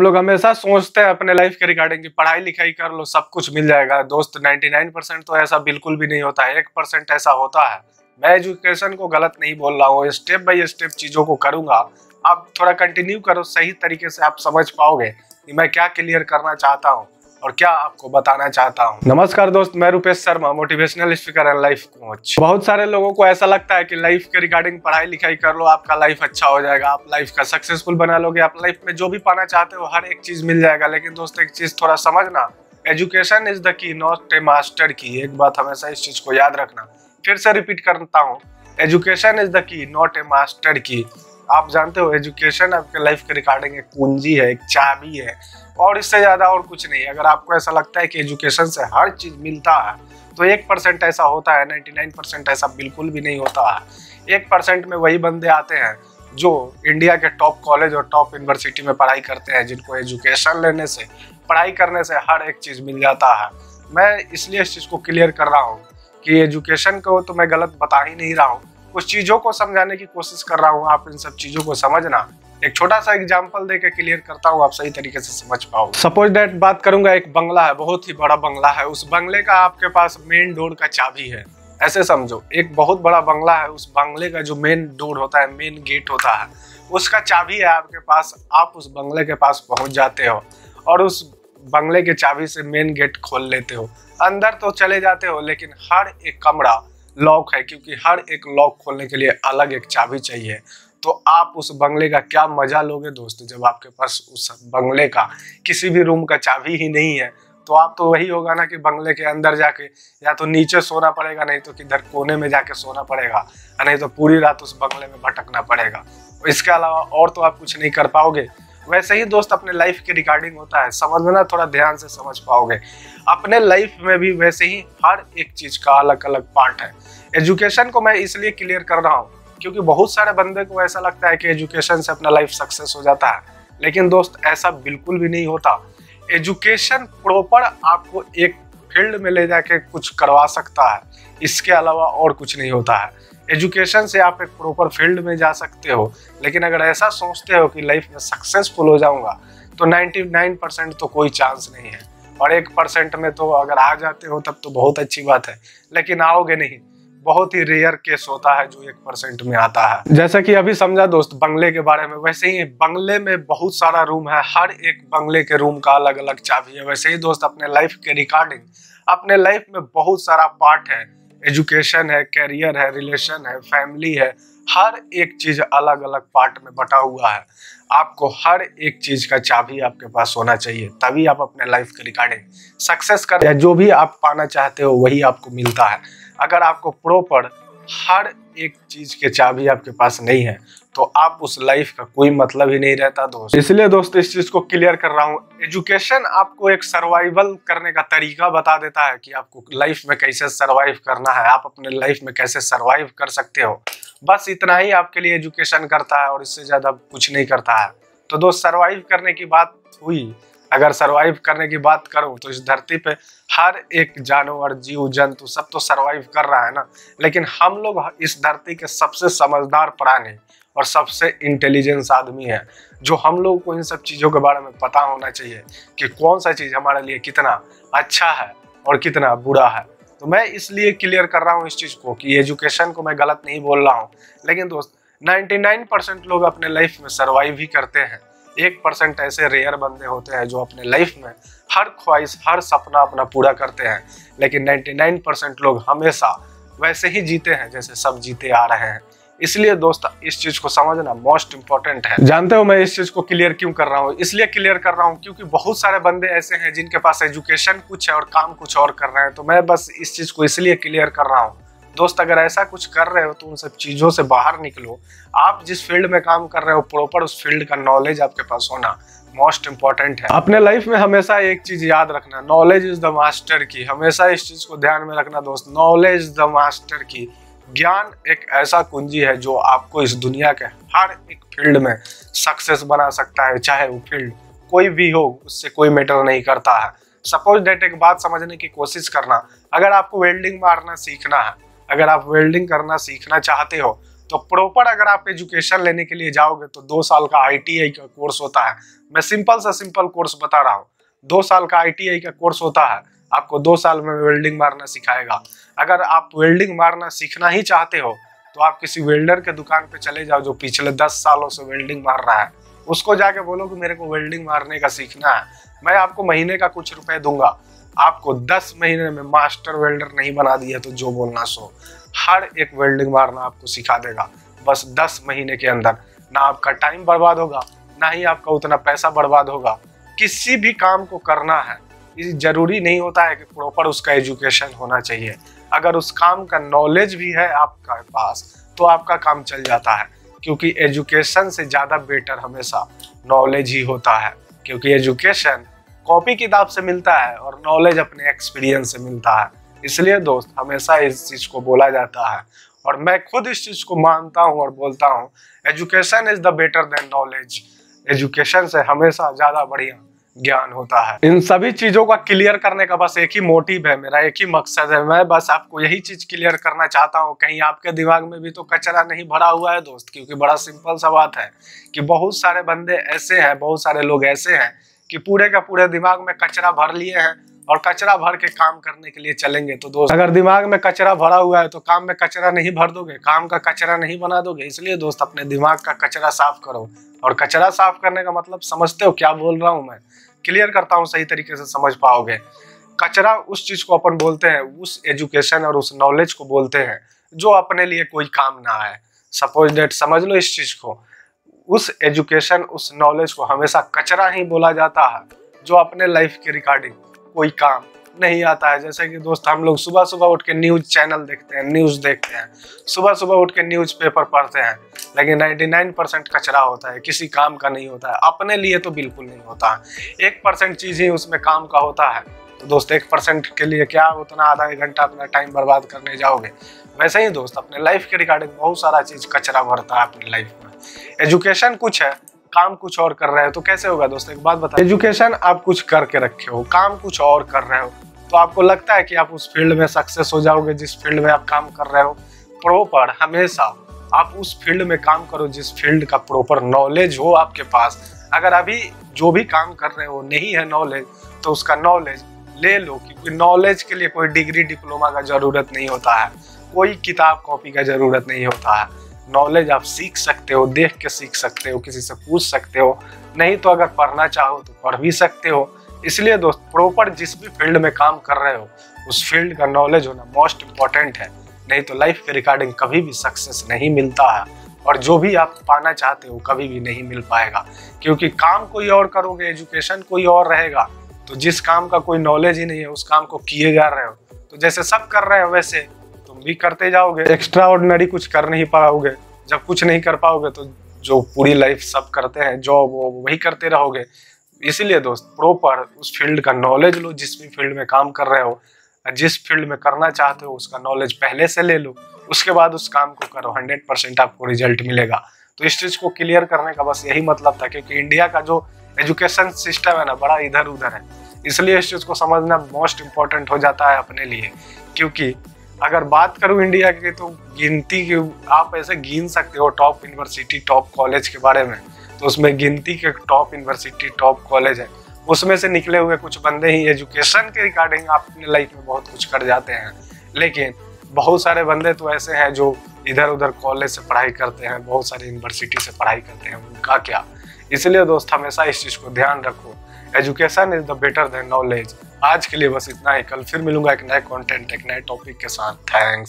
सब लोग हमेशा सोचते हैं अपने लाइफ के रिगार्डिंग की पढ़ाई लिखाई कर लो, सब कुछ मिल जाएगा। दोस्त 99 परसेंट तो ऐसा बिल्कुल भी नहीं होता है। एक परसेंट ऐसा होता है। मैं एजुकेशन को गलत नहीं बोल रहा हूँ। स्टेप बाई स्टेप चीज़ों को करूँगा। आप थोड़ा कंटिन्यू करो, सही तरीके से आप समझ पाओगे कि मैं क्या क्लियर करना चाहता हूँ। और क्या आपको बताना चाहता हूँ? नमस्कार दोस्त, मैं Rupesh Sharma motivational speaker and life coach बहुत सारे लोगों को ऐसा लगता है कि लाइफ के रिगार्डिंग पढ़ाई लिखाई कर लो, आपका लाइफ अच्छा हो जाएगा, आप लाइफ का सक्सेसफुल बना लोगे, आप लाइफ में जो भी पाना चाहते हो, हर एक चीज़ मिल जाएगा। लेकिन दोस्त, एक चीज़ थोड़ा समझना education is the key not a master key एक बात हमेशा इस चीज़ को याद रखना। फिर से रिपीट करता हूँ education is the key not a master key आप जानते हो एजुकेशन आपके लाइफ के रिगार्डिंग एक कुंजी है, एक चाबी है, और इससे ज़्यादा और कुछ नहीं। अगर आपको ऐसा लगता है कि एजुकेशन से हर चीज़ मिलता है तो एक परसेंट ऐसा होता है नाइन्टी नाइन परसेंट ऐसा बिल्कुल भी नहीं होता है। एक परसेंट में वही बंदे आते हैं, जो इंडिया के टॉप कॉलेज और टॉप यूनिवर्सिटी में पढ़ाई करते हैं, जिनको एजुकेशन लेने से, पढ़ाई करने से हर एक चीज़ मिल जाता है। मैं इसलिए इस चीज़ को क्लियर कर रहा हूँ कि एजुकेशन को तो मैं गलत बता ही नहीं रहा हूँ। कुछ चीज़ों को समझाने की कोशिश कर रहा हूँ, आप इन सब चीज़ों को समझना। एक छोटा सा एग्ज़ाम्पल दे के क्लियर करता हूँ, आप सही तरीके से समझ पाओ सपोज़ डेट बात करूँगा, एक बंगला है, बहुत ही बड़ा बंगला है। उस बंगले का आपके पास मेन डोर का चाबी है। ऐसे समझो, एक बहुत बड़ा बंगला है, उस बंगले का जो मेन डोर होता है मेन गेट होता है, उसका चाबी है आपके पास। आप उस बंगले के पास पहुँच जाते हो और उस बंगले के चाबी से मेन गेट खोल लेते हो। अंदर तो चले जाते हो, लेकिन हर एक कमरा लॉक है, क्योंकि हर एक लॉक खोलने के लिए अलग एक चाबी चाहिए। तो आप उस बंगले का क्या मज़ा लोगे दोस्त, जब आपके पास उस बंगले का किसी भी रूम का चाबी ही नहीं है? तो आप तो वही होगा ना कि बंगले के अंदर जाके या तो नीचे सोना पड़ेगा, नहीं तो किधर कोने में जाके सोना पड़ेगा नहीं तो पूरी रात उस बंगले में भटकना पड़ेगा। इसके अलावा और तो आप कुछ नहीं कर पाओगे? वैसे ही दोस्त अपने लाइफ के रिगार्डिंग होता है, समझना थोड़ा ध्यान से समझ पाओगे। अपने लाइफ में भी वैसे ही हर एक चीज़ का अलग अलग पार्ट है। एजुकेशन को मैं इसलिए क्लियर कर रहा हूँ, क्योंकि बहुत सारे बंदे को ऐसा लगता है कि एजुकेशन से अपना लाइफ सक्सेस हो जाता है। लेकिन दोस्त, ऐसा बिल्कुल भी नहीं होता। एजुकेशन प्रॉपर आपको एक फ़ील्ड में ले जाके कुछ करवा सकता है। इसके अलावा और कुछ नहीं होता है। एजुकेशन से आप एक प्रॉपर फ़ील्ड में जा सकते हो, लेकिन अगर ऐसा सोचते हो कि लाइफ में सक्सेसफुल हो जाऊँगा तो 99 परसेंट तो कोई चांस नहीं है। और एक परसेंट में तो अगर आ जाते हो, तब तो बहुत अच्छी बात है, लेकिन आओगे नहीं। बहुत ही रेयर केस होता है जो एक परसेंट में आता है। जैसा कि अभी समझा दोस्त, बंगले के बारे में, वैसे ही बंगले में बहुत सारा रूम है, हर एक बंगले के रूम का अलग अलग चाबी है। वैसे ही दोस्त, अपने लाइफ के रिकॉर्डिंग अपने लाइफ में बहुत सारा पार्ट है। एजुकेशन है, कैरियर है, रिलेशन है, फैमिली है, हर एक चीज़ अलग अलग पार्ट में बटा हुआ है। आपको हर एक चीज़ का चाबी आपके पास होना चाहिए, तभी आप अपने लाइफ के रिकॉर्डिंग सक्सेस कर या जो भी आप पाना चाहते हो, वही आपको मिलता है। अगर आपको प्रोपर हर एक चीज़ के चाबी आपके पास नहीं है तो आप उस लाइफ का कोई मतलब ही नहीं रहता दोस्त। इसलिए दोस्त, इस चीज़ को क्लियर कर रहा हूँ। एजुकेशन आपको एक सर्वाइवल करने का तरीका बता देता है कि आपको लाइफ में कैसे सर्वाइव करना है। आप अपने लाइफ में कैसे सर्वाइव कर सकते हो। बस इतना ही आपके लिए एजुकेशन करता है और इससे ज़्यादा कुछ नहीं करता है। तो दोस्त सर्वाइव करने की बात हुई। अगर सरवाइव करने की बात करूँ तो इस धरती पे हर एक जानवर, जीव, जंतु सब तो सरवाइव कर रहा है ना। लेकिन हम लोग इस धरती के सबसे समझदार प्राणी और सबसे इंटेलिजेंस आदमी है, जो हम लोग को इन सब चीज़ों के बारे में पता होना चाहिए कि कौन सा चीज़ हमारे लिए कितना अच्छा है और कितना बुरा है। तो मैं इसलिए क्लियर कर रहा हूँ इस चीज़ को कि एजुकेशन को मैं गलत नहीं बोल रहा हूँ। लेकिन दोस्त 99 परसेंट लोग अपने लाइफ में सर्वाइव ही करते हैं। एक परसेंट ऐसे रेयर बंदे होते हैं जो अपने लाइफ में हर ख्वाहिश, हर सपना अपना पूरा करते हैं। लेकिन 99 परसेंट लोग हमेशा वैसे ही जीते हैं, जैसे सब जीते आ रहे हैं। इसलिए दोस्त, इस चीज़ को समझना मोस्ट इंपॉर्टेंट है। जानते हो मैं इस चीज़ को क्लियर क्यों कर रहा हूँ? इसलिए क्लियर कर रहा हूँ क्योंकि बहुत सारे बंदे ऐसे हैं जिनके पास एजुकेशन कुछ है और काम कुछ और कर रहे हैं। तो मैं बस इस चीज़ को इसलिए क्लियर कर रहा हूँ दोस्त, अगर ऐसा कुछ कर रहे हो तो उन सब चीज़ों से बाहर निकलो। आप जिस फ़ील्ड में काम कर रहे हो प्रॉपर उस फ़ील्ड का नॉलेज आपके पास होना मोस्ट इंपॉर्टेंट है। अपने लाइफ में हमेशा एक चीज़ याद रखना नॉलेज इज़ द मास्टर की। हमेशा इस चीज़ को ध्यान में रखना दोस्त नॉलेज द मास्टर की। ज्ञान एक ऐसा कुंजी है जो आपको इस दुनिया के हर एक फ़ील्ड में सक्सेस बना सकता है, चाहे वो फ़ील्ड कोई भी हो, उससे कोई मैटर नहीं करता है। सपोज़ डेट एक बात समझने की कोशिश करना, अगर आपको वेल्डिंग मारना सीखना है अगर आप वेल्डिंग करना सीखना चाहते हो तो प्रॉपर अगर आप एजुकेशन लेने के लिए जाओगे तो दो साल का आईटीआई का कोर्स होता है। मैं सिंपल से सिंपल कोर्स बता रहा हूँ। दो साल का आईटीआई का कोर्स होता है, आपको दो साल में वेल्डिंग मारना सिखाएगा। अगर आप वेल्डिंग मारना सीखना ही चाहते हो तो आप किसी वेल्डर के दुकान पे चले जाओ, जो पिछले दस सालों से वेल्डिंग मार रहा है। उसको जाके बोलो कि मेरे को वेल्डिंग मारने का सीखना है। मैं आपको महीने का कुछ रुपए दूँगा। आपको दस महीने में मास्टर वेल्डर नहीं बना दिया तो जो बोलना सो। हर एक वेल्डिंग मारना आपको सिखा देगा। बस दस महीने के अंदर। ना आपका टाइम बर्बाद होगा, ना ही आपका उतना पैसा बर्बाद होगा। किसी भी काम को करना है। ज़रूरी नहीं होता है कि प्रॉपर उसका एजुकेशन होना चाहिए। अगर उस काम का नॉलेज भी है आपका पास तो आपका काम चल जाता है। क्योंकि एजुकेशन से ज़्यादा बेटर हमेशा नॉलेज ही होता है। क्योंकि एजुकेशन कॉपी किताब से मिलता है और नॉलेज अपने एक्सपीरियंस से मिलता है। इसलिए दोस्त, हमेशा इस चीज़ को बोला जाता है। और मैं खुद इस चीज़ को मानता हूँ और बोलता हूँ education is the better than knowledge education से हमेशा ज़्यादा बढ़िया ज्ञान होता है। इन सभी चीज़ों का क्लियर करने का बस एक ही मोटिव है, मेरा एक ही मकसद है। मैं बस आपको यही चीज़ क्लियर करना चाहता हूँ। कहीं आपके दिमाग में भी तो कचरा नहीं भरा हुआ है दोस्त, क्योंकि बड़ा सिंपल सा बात है कि बहुत सारे बंदे ऐसे हैं, बहुत सारे लोग ऐसे हैं कि पूरे का पूरे दिमाग में कचरा भर लिए हैं और कचरा भर के काम करने के लिए चलेंगे। तो दोस्त, अगर दिमाग में कचरा भरा हुआ है तो काम में कचरा नहीं भर दोगे, काम का कचरा नहीं बना दोगे, इसलिए दोस्त अपने दिमाग का कचरा साफ़ करो। और कचरा साफ़ करने का मतलब समझते हो क्या बोल रहा हूँ मैं? क्लियर करता हूँ, सही तरीके से समझ पाओगे। कचरा उस चीज़ को अपन बोलते हैं, उस एजुकेशन और उस नॉलेज को बोलते हैं, जो अपने लिए कोई काम ना आए। सपोज़ डेट समझ लो इस चीज़ को। उस एजुकेशन, उस नॉलेज को हमेशा कचरा ही बोला जाता है, जो अपने लाइफ के रिकॉर्डिंग कोई काम नहीं आता है। जैसे कि दोस्त, हम लोग सुबह सुबह उठ के न्यूज़ चैनल देखते हैं न्यूज़ देखते हैं। सुबह सुबह उठ के न्यूज़ पेपर पढ़ते हैं, लेकिन 99 परसेंट कचरा होता है, किसी काम का नहीं होता है। अपने लिए तो बिल्कुल नहीं होता है। एक परसेंट चीज़ ही उसमें काम का होता है। तो दोस्त, एक परसेंट के लिए क्या उतना आधा एक घंटा अपना टाइम बर्बाद करने जाओगे? वैसे ही दोस्त, अपने लाइफ के रिगार्डिंग बहुत सारा चीज़ कचरा भरता है अपनी लाइफ में। एजुकेशन कुछ है, काम कुछ और कर रहे हो तो कैसे होगा दोस्तों? एक बात बता एजुकेशन आप कुछ करके रखे हो, काम कुछ और कर रहे हो तो आपको लगता है कि आप उस फ़ील्ड में सक्सेस हो जाओगे, जिस फ़ील्ड में आप काम कर रहे हो? प्रॉपर हमेशा, आप उस फ़ील्ड में काम करो जिस फ़ील्ड का प्रॉपर नॉलेज हो आपके पास। अगर अभी जो भी काम कर रहे हो नहीं है नॉलेज तो उसका नॉलेज ले लो क्योंकि नॉलेज के लिए कोई डिग्री डिप्लोमा का ज़रूरत नहीं होता है। कोई किताब कॉपी का ज़रूरत नहीं होता है। नॉलेज आप सीख सकते हो, देख के सीख सकते हो, किसी से पूछ सकते हो। नहीं तो अगर पढ़ना चाहो तो पढ़ भी सकते हो। इसलिए दोस्त प्रॉपर जिस भी फ़ील्ड में काम कर रहे हो, उस फ़ील्ड का नॉलेज होना मोस्ट इंपॉर्टेंट है। नहीं तो लाइफ के रिकॉर्डिंग कभी भी सक्सेस नहीं मिलता है। और जो भी आप पाना चाहते हो, कभी भी नहीं मिल पाएगा। क्योंकि काम कोई और करोगे एजुकेशन कोई और रहेगा तो जिस काम का कोई नॉलेज ही नहीं है, उस काम को किए जा रहे हो। तो जैसे सब कर रहे हो, वैसे भी करते जाओगे एक्स्ट्रा ऑर्डनरी कुछ कर नहीं पाओगे। जब कुछ नहीं कर पाओगे तो जो पूरी लाइफ सब करते हैं जॉब वो वही करते रहोगे। इसीलिए दोस्त प्रॉपर उस फ़ील्ड का नॉलेज लो, जिस भी फ़ील्ड में काम कर रहे हो। जिस फ़ील्ड में करना चाहते हो, उसका नॉलेज पहले से ले लो। उसके बाद उस काम को करो हंड्रेड परसेंट आपको रिज़ल्ट मिलेगा। तो इस चीज़ को क्लियर करने का बस यही मतलब था, क्योंकि इंडिया का जो एजुकेशन सिस्टम है ना, बड़ा इधर उधर है। इसलिए इस चीज़ को समझना मोस्ट इम्पोर्टेंट हो जाता है अपने लिए। क्योंकि अगर बात करूँ इंडिया की तो गिनती की, आप ऐसे गिन सकते हो टॉप यूनिवर्सिटी टॉप कॉलेज के बारे में। तो उसमें गिनती के टॉप यूनिवर्सिटी टॉप कॉलेज है। उसमें से निकले हुए कुछ बंदे ही एजुकेशन के रिगार्डिंग अपने लाइफ में बहुत कुछ कर जाते हैं। लेकिन बहुत सारे बंदे तो ऐसे हैं जो इधर उधर कॉलेज से पढ़ाई करते हैं, बहुत सारे यूनिवर्सिटी से पढ़ाई करते हैं, उनका क्या? इसलिए दोस्त, हमेशा इस चीज़ को ध्यान रखो। Education is the better than knowledge आज के लिए बस इतना ही। कल फिर मिलूँगा एक नए कंटेंट एक नए टॉपिक के साथ। थैंक्स